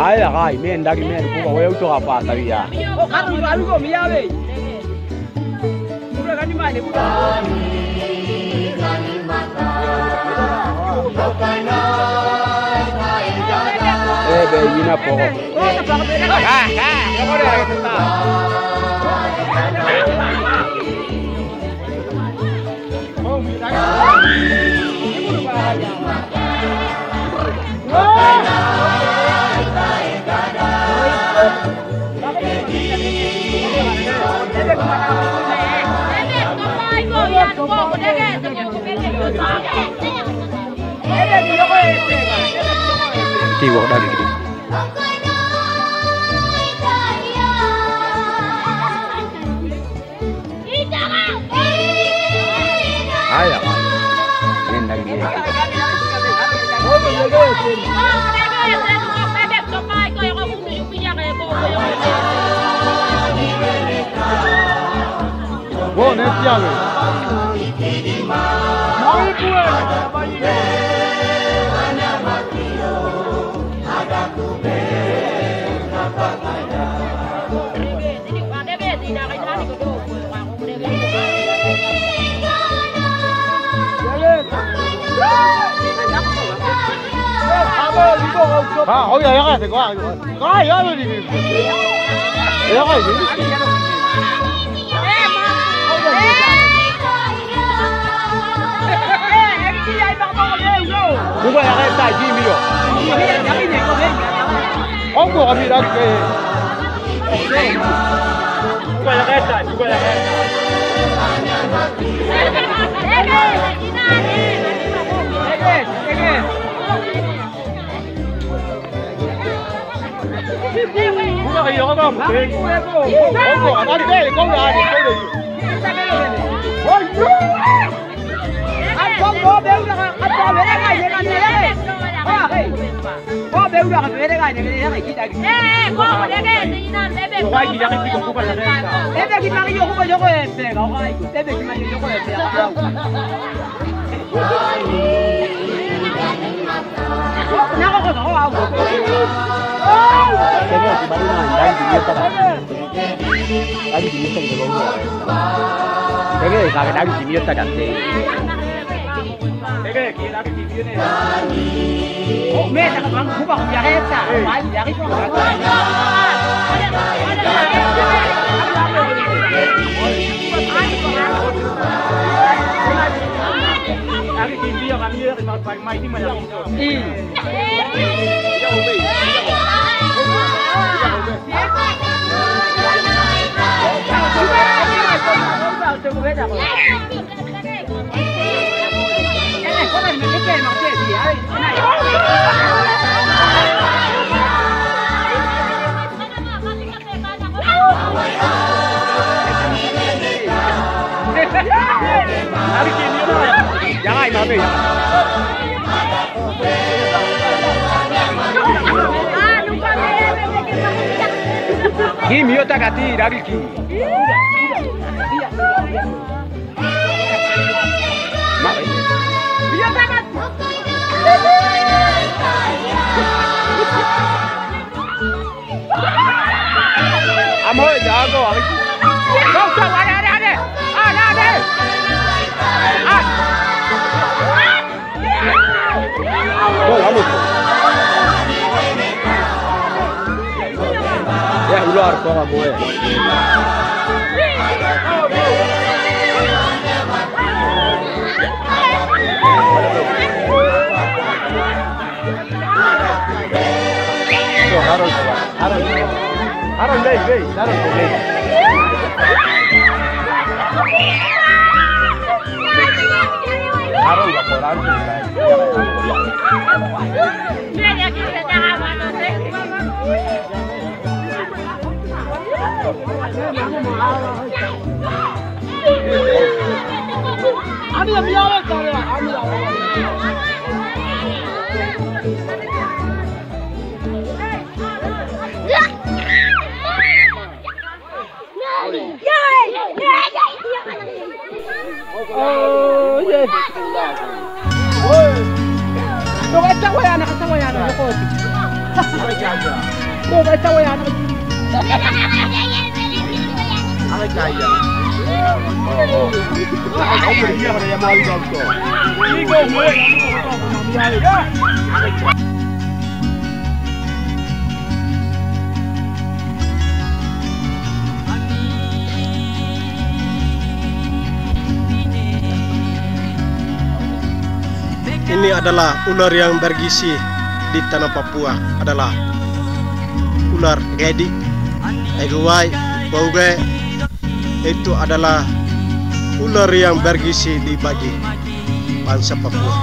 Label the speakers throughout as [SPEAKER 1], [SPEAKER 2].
[SPEAKER 1] ai
[SPEAKER 2] là ai? Men dagi men ku ba weu to apa tari ya
[SPEAKER 1] o ka tu ba ko mi ya be Pura kan di mana pura
[SPEAKER 2] eh be yina po
[SPEAKER 1] Oh, ka ba be
[SPEAKER 2] ha ha. Ya mo ai ai men dagi Santiago. Muy ba ya ka sai ji mi yo ko ko mi ya di ko de
[SPEAKER 1] Anh có béo được anh anh Cái này
[SPEAKER 2] là cái đang chỉ miêu ta đặt đi. Cái cái kia đang gì như này
[SPEAKER 1] Mẹ ta mang không bằng nhà hết à? Phải nhà cái chỗ
[SPEAKER 2] đang gì như là như là phải mày đi mà Give me your yo tak gati, dah ki. 아빠가 뭐해? 나를 봐. 나를 나를 내 왜? 나를 내. 나를 갖고 나를 좀 봐.
[SPEAKER 1] 아니
[SPEAKER 3] Yeah!
[SPEAKER 1] Oh, yes. Dok asawa yan, asawa yan, ako. Dok asawa yan.
[SPEAKER 2] Ang kaya. Oo. Ako bigyan ko na yung mga dog ko. Igo
[SPEAKER 4] Ini adalah ular yang bergizi di tanah Papua adalah ular gedi, eguai, bauge. Itu adalah ular yang bergizi di bagi bangsa Papua.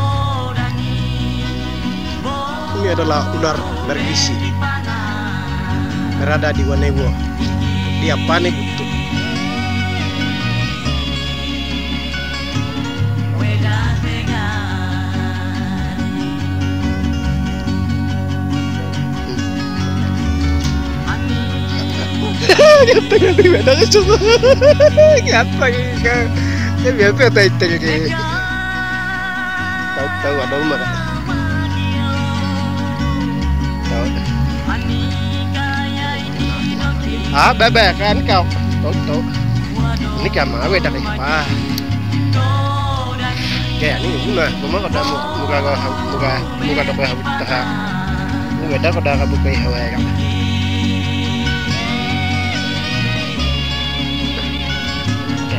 [SPEAKER 4] Ini adalah ular bergizi berada di Wanewo. Dia panik untuk Ngapa nga di ba nakasunod? Ngapa nga ka? Sabi ako tayo tayo kay. Tahu tahu ada umar. Tahu. Ah, bebe kan kau. Tahu tahu. Ini kama we dah apa? Kayak ini guna, cuma kalau muka muka muka kau kau tak. Muka dah kau hawa kan.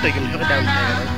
[SPEAKER 4] They can put it down there.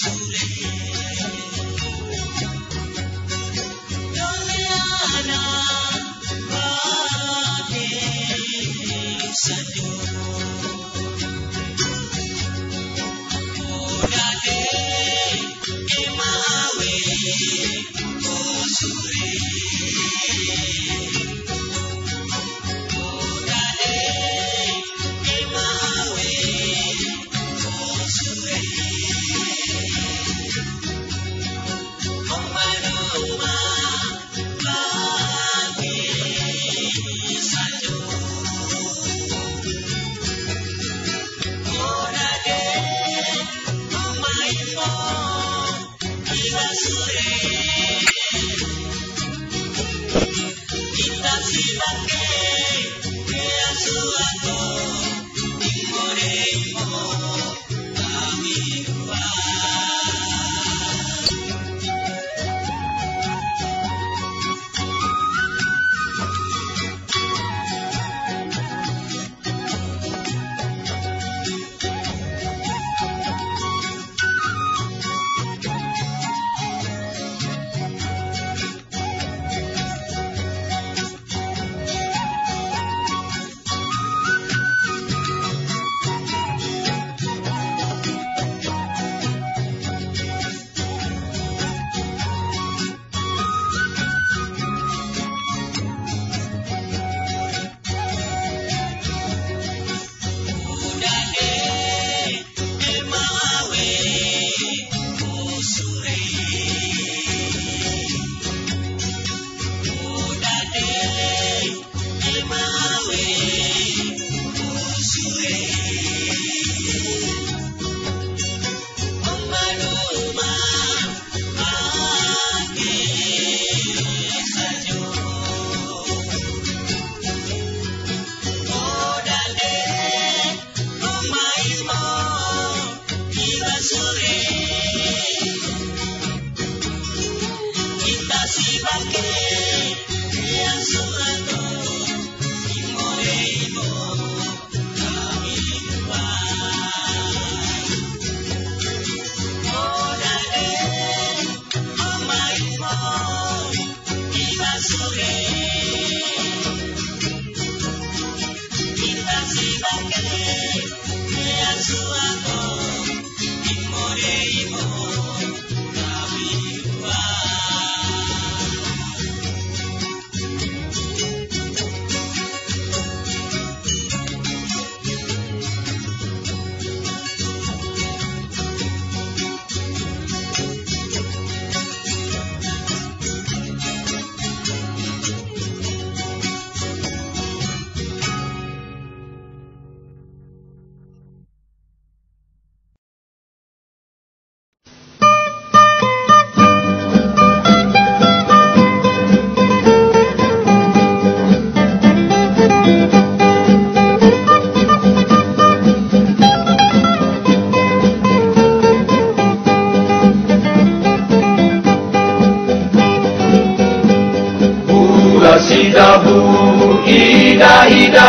[SPEAKER 4] 心里。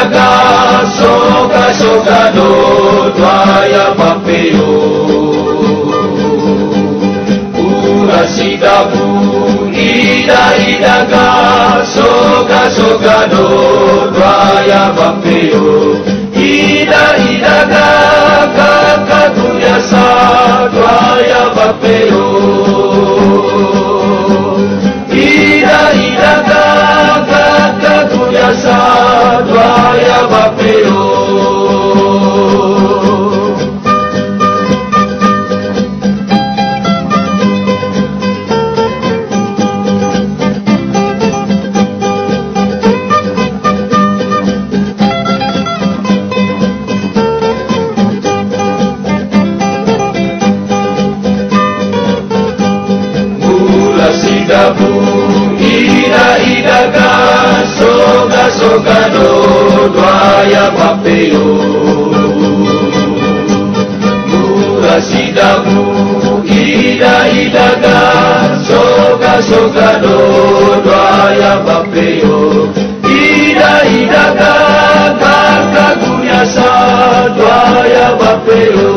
[SPEAKER 4] Ida ida ga soga soga do dwaya papeo Ura sidabu ida ida ga soga soga do dwaya papeo Ida ida ga kaka dunya sa dwaya papeo Ida ida ga kaka dunya sa pero